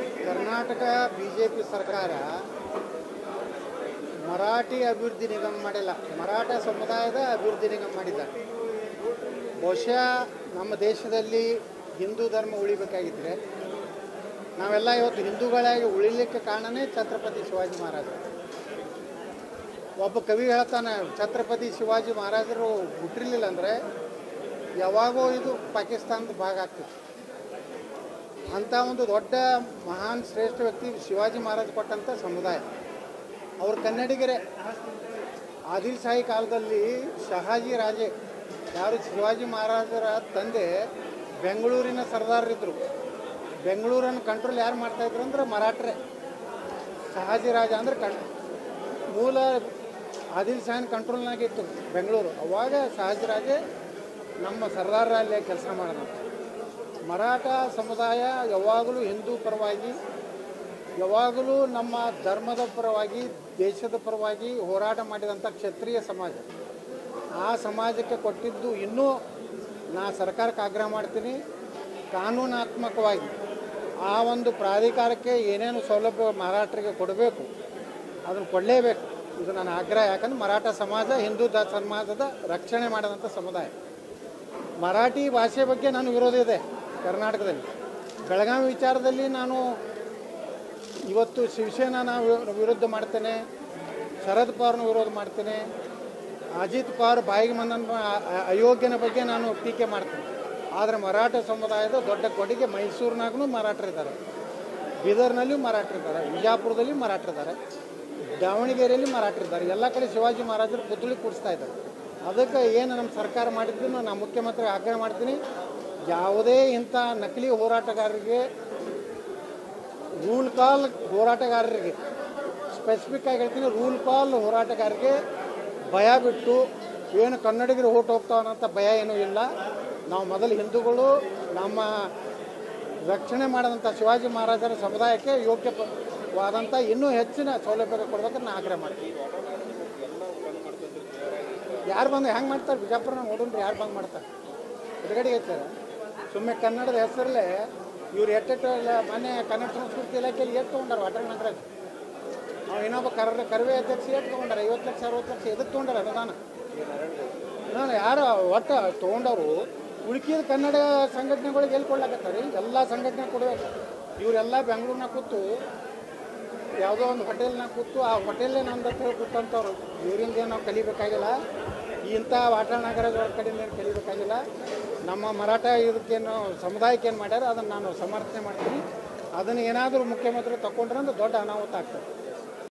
Karnataka BJP ಸರ್ಕಾರ ಮರಾಠಿ ಅಭಿವೃದ್ಧಿ ನಿಗಮ ಮಾಡಿಲ್ಲ. ಮರಾಠ ಸಮುದಾಯದ ಅಭಿವೃದ್ಧಿ ನಿಗಮ ಮಾಡಿದ್ದಾರೆ. ಬಹುಶಃ ನಮ್ಮ ದೇಶದಲ್ಲಿ ಹಿಂದೂ ಧರ್ಮ ಉಳಿಬೇಕಾಗಿದ್ದರೆ ನಾವೆಲ್ಲ ಇವತ್ತು ಹಿಂದೂಗಳಾಗಿ ಉಳಿಲಿಕ್ಕೆ ಕಾರಣನೇ ಛತ್ರಪತಿ ಶಿವಾಜಿ ಮಹಾರಾಜ ಒಬ್ಬ ಕವಿ ಹೇಳ್ತಾನೆ, ಛತ್ರಪತಿ ಶಿವಾಜಿ ಮಹಾರಾಜರು ಹುಟ್ಟಿರಲಿಲ್ಲ ಅಂದರೆ ಯಾವಾಗೋ ಇದು ಪಾಕಿಸ್ತಾನದ ಭಾಗ ಆಗ್ತಿತ್ತು. ಅಂಥ ಒಂದು ದೊಡ್ಡ ಮಹಾನ್ ಶ್ರೇಷ್ಠ ವ್ಯಕ್ತಿ ಶಿವಾಜಿ ಮಹಾರಾಜ್ ಕೊಟ್ಟಂಥ ಸಮುದಾಯ. ಅವರು ಕನ್ನಡಿಗರೇ, ಆದಿಲ್ ಶಾಹಿ ಕಾಲದಲ್ಲಿ ಶಹಾಜಿ ರಾಜೆ, ಯಾರು ಶಿವಾಜಿ ಮಹಾರಾಜರ ತಂದೆ, ಬೆಂಗಳೂರಿನ ಸರ್ದಾರರಿದ್ದರು ಬೆಂಗಳೂರನ್ನು ಕಂಟ್ರೋಲ್ ಯಾರು ಮಾಡ್ತಾಯಿದ್ರು ಅಂದ್ರೆ ಮರಾಠರೇ. ಶಹಾಜಿ ರಾಜ ಅಂದ್ರೆ ಕಂಟ್ ಮೂಲ ಆದಿಲ್ ಶಾಹಿನ ಕಂಟ್ರೋಲ್ನಾಗಿತ್ತು ಬೆಂಗಳೂರು. ಅವಾಗ ಶಹಾಜಿ ರಾಜೆ ನಮ್ಮ ಸರ್ದಾರರಲ್ಲೇ ಕೆಲಸ ಮಾಡೋಣ ಮರಾಠ ಸಮುದಾಯ ಯಾವಾಗಲೂ ಹಿಂದೂ ಪರವಾಗಿ, ಯಾವಾಗಲೂ ನಮ್ಮ ಧರ್ಮದ ಪರವಾಗಿ, ದೇಶದ ಪರವಾಗಿ ಹೋರಾಟ ಮಾಡಿದಂಥ ಕ್ಷತ್ರಿಯ ಸಮಾಜ. ಆ ಸಮಾಜಕ್ಕೆ ಕೊಟ್ಟಿದ್ದು ಇನ್ನೂ ನಾ ಸರ್ಕಾರಕ್ಕೆ ಆಗ್ರಹ ಮಾಡ್ತೀನಿ. ಕಾನೂನಾತ್ಮಕವಾಗಿ ಆ ಒಂದು ಪ್ರಾಧಿಕಾರಕ್ಕೆ ಏನೇನು ಸೌಲಭ್ಯ ಮರಾಠರಿಗೆ ಕೊಡಬೇಕು, ಅದನ್ನು ಕೊಡಲೇಬೇಕು. ಇದು ನನ್ನ ಆಗ್ರಹ. ಯಾಕಂದ್ರೆ ಮರಾಠ ಸಮಾಜ, ಹಿಂದೂ ಸಮಾಜದ ರಕ್ಷಣೆ ಮಾಡಿದಂಥ ಸಮುದಾಯ. ಮರಾಠಿ ಭಾಷೆ ಬಗ್ಗೆ ನಾನು ವಿರೋಧ ಇದೆ. ಕರ್ನಾಟಕದಲ್ಲಿ. ಬೆಳಗಾವಿ ವಿಚಾರದಲ್ಲಿ ನಾನು ಇವತ್ತು ಶಿವಸೇನಾನ ವಿರುದ್ಧ ಮಾಡ್ತೇನೆ, ಶರದ್ ಪವಾರ್ನ ವಿರೋಧ ಮಾಡ್ತೇನೆ, ಅಜಿತ್ ಪವಾರ್ ಬಾಯಿಗೆ ಅ- ಅಯೋಗ್ಯನ ಬಗ್ಗೆ ನಾನು ಟೀಕೆ ಮಾಡ್ತೇನೆ. ಆದರೆ ಮರಾಠ ಸಮುದಾಯದ ದೊಡ್ಡ ಕೊಡುಗೆ ಮೈಸೂರಿನಾಗೂ ಮರಾಠರಿದ್ದಾರೆ. ಬೀದರ್ನಲ್ಲಿಯೂ ಮರಾಠರಿದ್ದಾರೆ ವಿಜಾಪುರದಲ್ಲಿ ಮರಾಠರಿದ್ದಾರೆ, ದಾವಣಗೆರೆಯಲ್ಲಿ ಮರಾಠರಿದ್ದಾರೆ. ಎಲ್ಲ ಕಡೆ ಶಿವಾಜಿ ಮಹಾರಾಜರು ಪುತ್ಳಿ ಕೂಡಿಸ್ತಾ ಇದ್ದಾರೆ. ಅದಕ್ಕೆ ಏನು ನಮ್ಮ ಸರ್ಕಾರ ಮಾಡಿದ್ರು ನಾನು ಮುಖ್ಯಮಂತ್ರಿ ಆಗ್ರಹ ಮಾಡ್ತೀನಿ. ಯಾವುದೇ ಇಂಥ ನಕಲಿ ಹೋರಾಟಗಾರರಿಗೆ ರೂಲ್ ಕಾಲ್ ಹೋರಾಟಗಾರರಿಗೆ ಸ್ಪೆಸಿಫಿಕ್ ಆಗಿ ಹೇಳ್ತೀನಿ ರೂಲ್ ಕಾಲ್ ಹೋರಾಟಗಾರರಿಗೆ ಭಯ ಬಿಟ್ಟು ಏನು ಕನ್ನಡಿಗರು ಓಟ್ ಹೋಗ್ತಾವನ್ನಂಥ ಭಯ ಏನೂ ಇಲ್ಲ. ನಾವು ಮೊದಲು ಹಿಂದೂಗಳು, ನಮ್ಮ ರಕ್ಷಣೆ ಮಾಡಿದಂಥ ಶಿವಾಜಿ ಮಹಾರಾಜರ ಸಮುದಾಯಕ್ಕೆ ಯೋಗ್ಯವಾದಂಥ ಇನ್ನೂ ಹೆಚ್ಚಿನ ಸೌಲಭ್ಯ ಕೊಡ್ಬೇಕಂತ ಆಗ್ರಹ ಮಾಡ್ತೀನಿ. ಯಾರು ಬಂದು ಹೆಂಗೆ ಮಾಡ್ತಾರೆ? ಬಿಜಾಪುರ ನೋಡೋಣ ಯಾರು ಬಂದು ಮಾಡ್ತಾರೆ? ಎದುರುಗಡೆ ಐತಾರೆ ಸುಮ್ಮನೆ ಕನ್ನಡದ ಹೆಸರಲ್ಲೇ ಇವ್ರು ಎಟ್ಟೆಟ್ಟು ಎಲ್ಲ ಮೊನ್ನೆ ಕನ್ನಡ ಸಂಸ್ಕೃತಿ ಇಲಾಖೆಯಲ್ಲಿ ಎಷ್ಟು ತೊಗೊಂಡಾರ ವಾಟರ್ ನಾಗರಾಜ್ ಅವ್ನು ಇನ್ನೊಬ್ಬ ಕರ, ಕರ್ವೆ ಅಧ್ಯಕ್ಷ ಎಷ್ಟು ತೊಗೊಂಡಾರ? ಐವತ್ತು ಲಕ್ಷ, ಅರವತ್ತು ಲಕ್ಷ ಎದಕ್ಕೆ ತೊಗೊಂಡಾರ ಅನುದಾನ? ನಾನು ಯಾರು ಒಟ್ಟು ತೊಗೊಂಡವರು ಉಳ್ಕಿದ ಕನ್ನಡ ಸಂಘಟನೆಗಳಿಗೆ ಎಲ್ಲಿ ಕೊಡ್ಲಾಕತ್ತಾರೆ ಎಲ್ಲ ಸಂಘಟನೆ ಕೊಡಬೇಕು. ಇವರೆಲ್ಲ ಬೆಂಗಳೂರಿನಾಗ ಕೂತು ಯಾವುದೋ ಒಂದು ಹೋಟೆಲ್ನಾಗ ಕೂತು ಆ ಹೋಟೆಲ್ಲೇ ನಮ್ದು ಅಂತ ಇವರಿಂದ ಏನು ನಾವು ಕಲಿಬೇಕಾಗಿಲ್ಲ? ಇಂಥ ವಾಟಾಳ್ ನಗರಗಳ ಕಡೆಯಿಂದ ಏನು ಕಲಿಬೇಕಾಗಿಲ್ಲ? ನಮ್ಮ ಮರಾಠ ಇದಕ್ಕೇನು ಸಮುದಾಯಕ್ಕೆ ಏನು ಮಾಡ್ಯಾರ, ಅದನ್ನು ನಾನು ಸಮರ್ಥನೆ ಮಾಡ್ತೀನಿ. ಅದನ್ನು ಏನಾದರೂ ಮುಖ್ಯಮಂತ್ರಿ ತಗೊಂಡ್ರೆ ದೊಡ್ಡ ಅನಾಹುತ ಆಗ್ತದೆ.